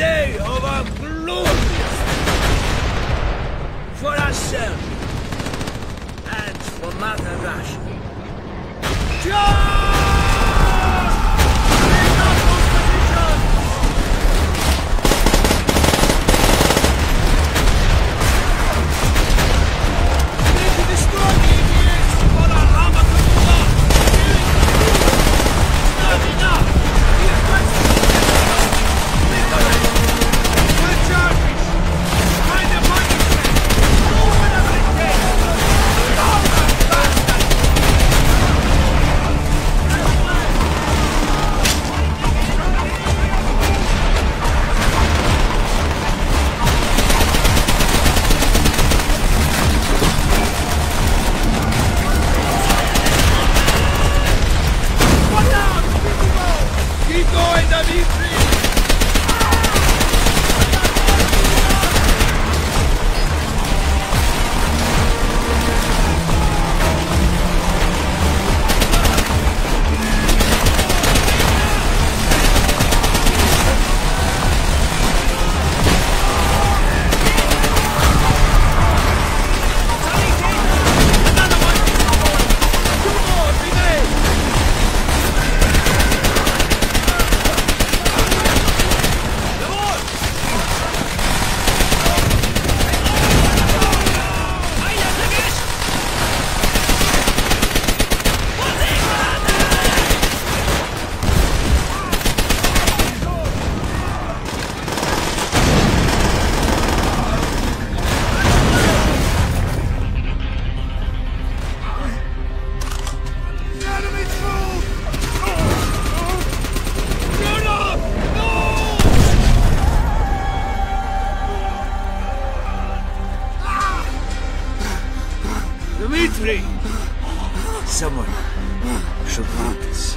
day of our glorious for ourselves and for Mother Russia. going, Dimitri! Dmitri! Someone should want this.